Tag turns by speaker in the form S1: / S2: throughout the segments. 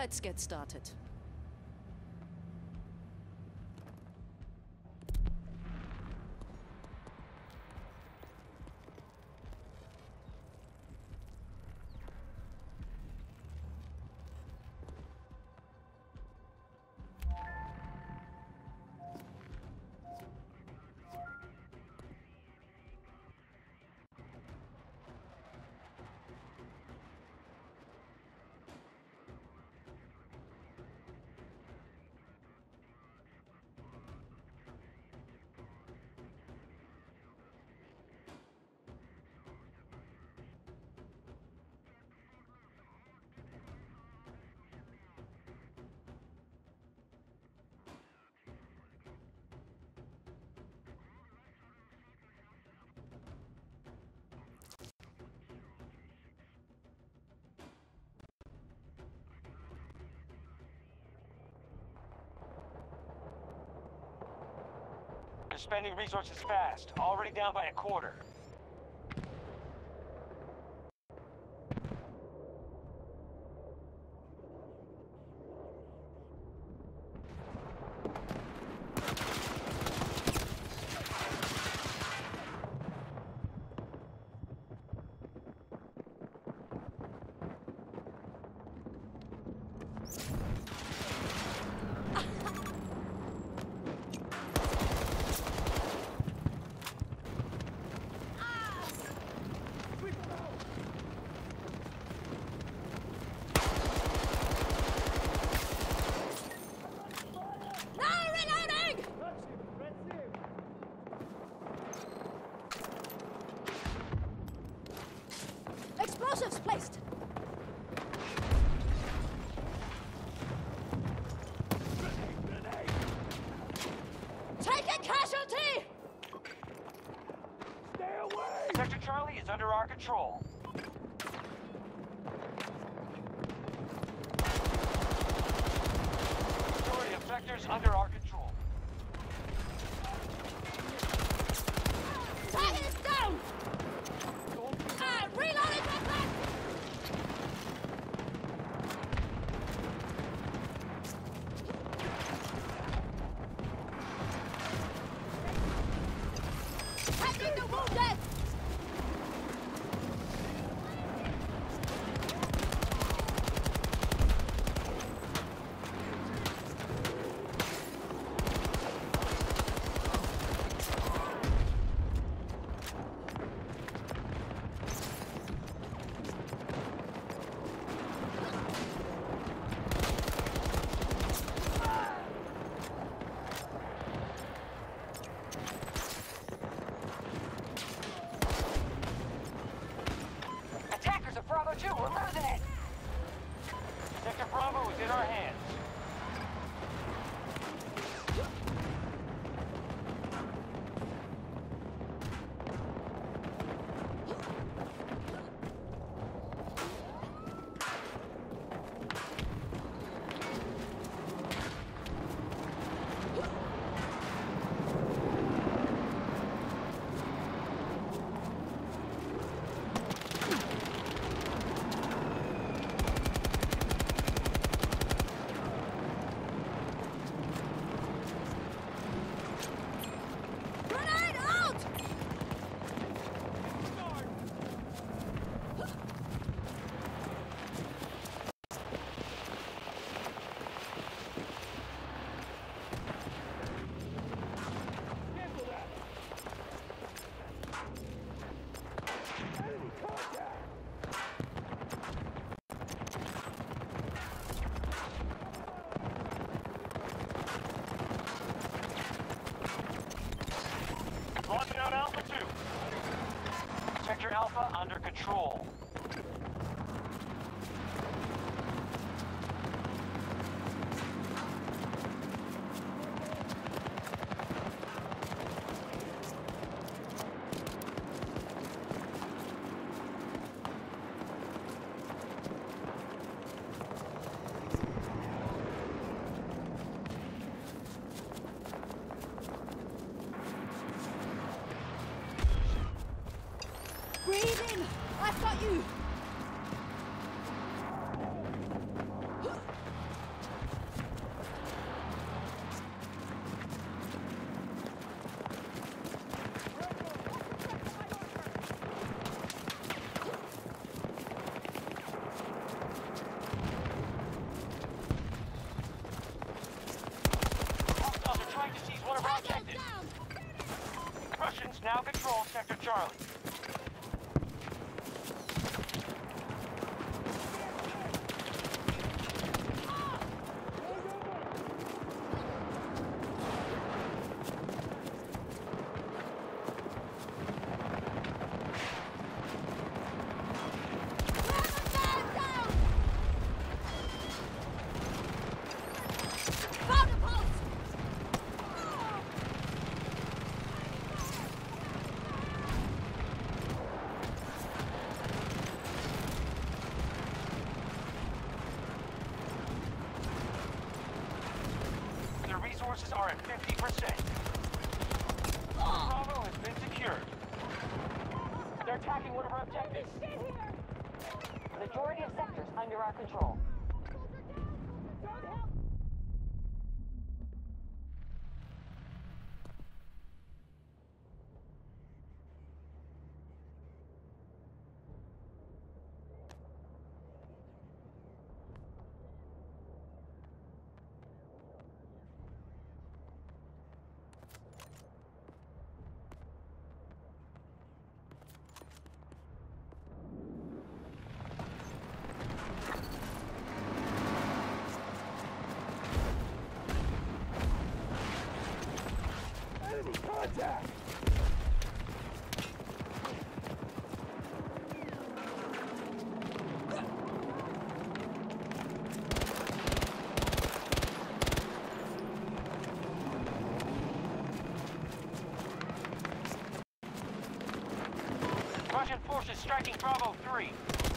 S1: Let's get started.
S2: Spending resources fast, already down by a quarter.
S1: Explosives placed! Take a casualty! Stay away!
S2: Sector Charlie is under our control. Sector Alpha under control.
S1: Breathe! I've got you!
S2: protected. Russians now control Sector Charlie.
S1: Found a post!
S2: Resources are at 50%. Bravo has been secured. They're attacking one of our objectives.
S3: Majority of sectors under our control.
S2: Russian forces striking Bravo 3.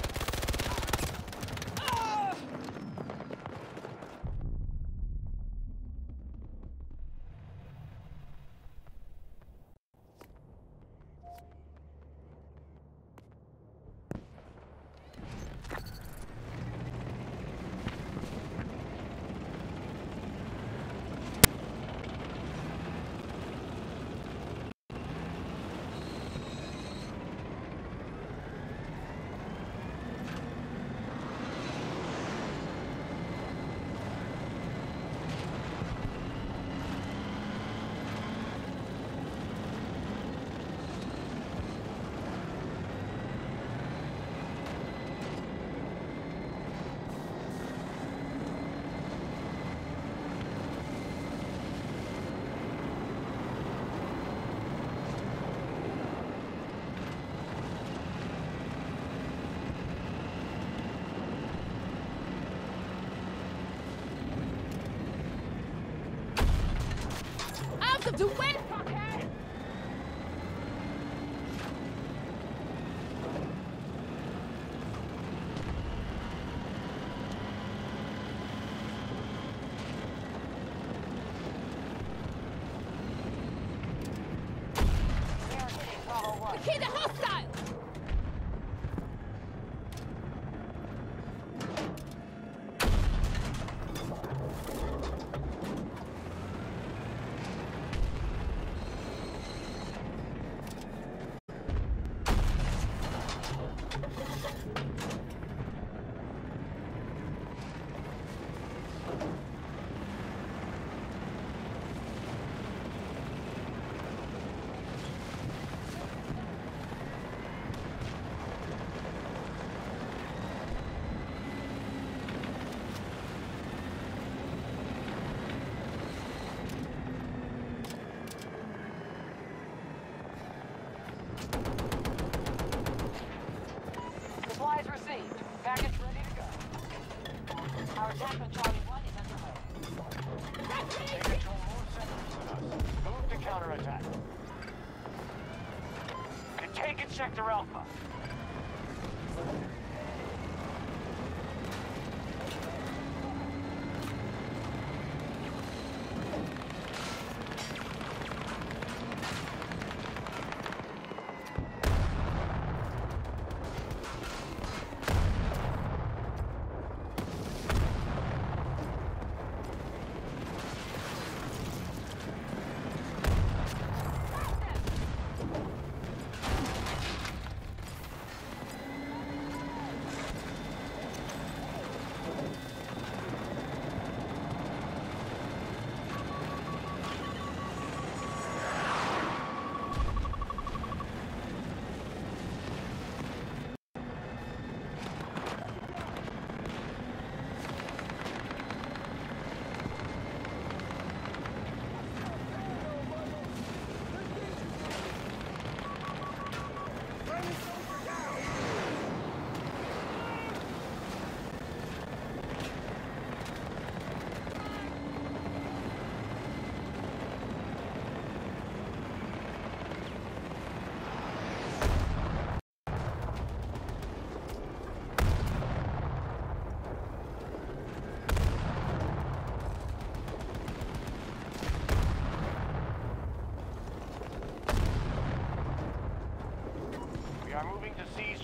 S1: Out of the way!
S3: We are hitting Bravo 1.
S1: Hit a hostile!
S3: Supplies received. Package ready to go. Our attack on Charlie 1 is underway.
S2: They control more sectors than us. Move to counterattack. They've taken Sector Alpha.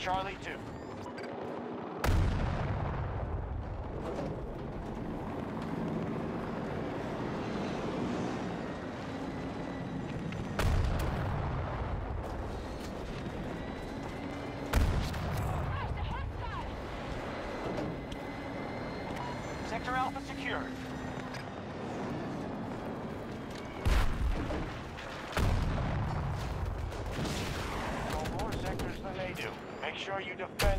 S2: Charlie 2. Sector Alpha secured. No more sectors than they do. Make sure you defend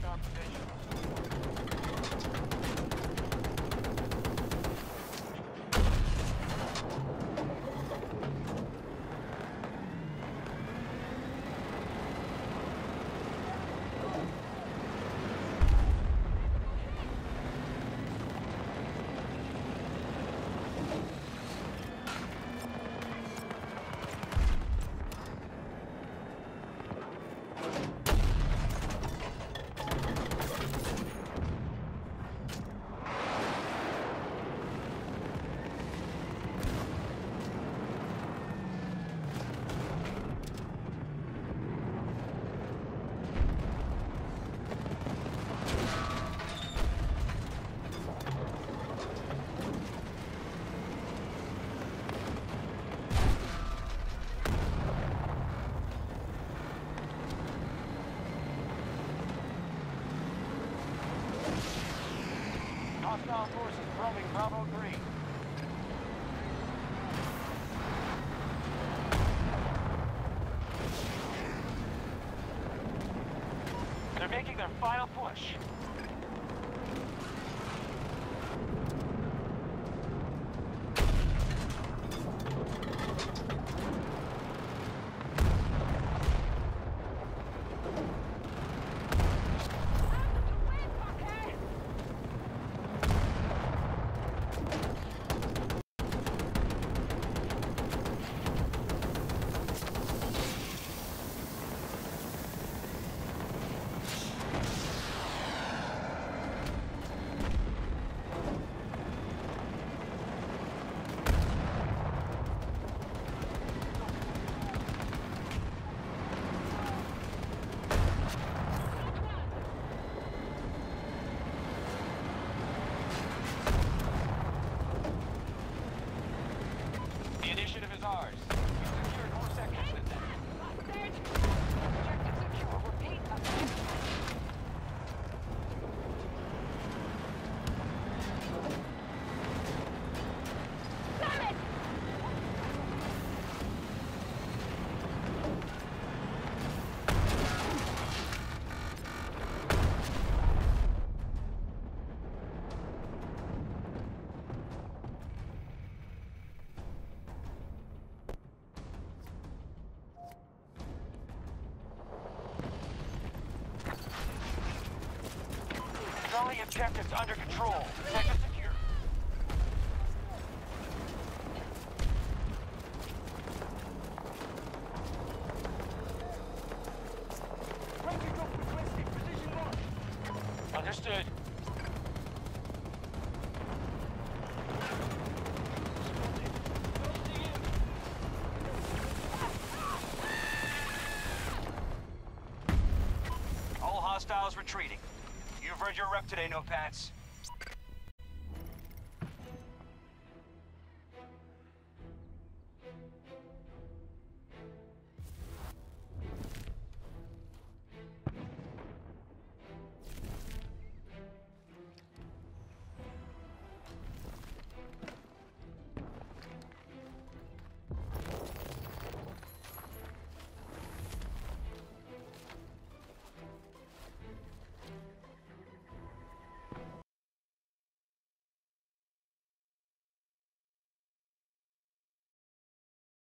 S2: Hostile forces probing Bravo 3. They're making their final push. Objectives under control. Sector secure. Understood. All hostiles retreating. You've your rep today, no pats.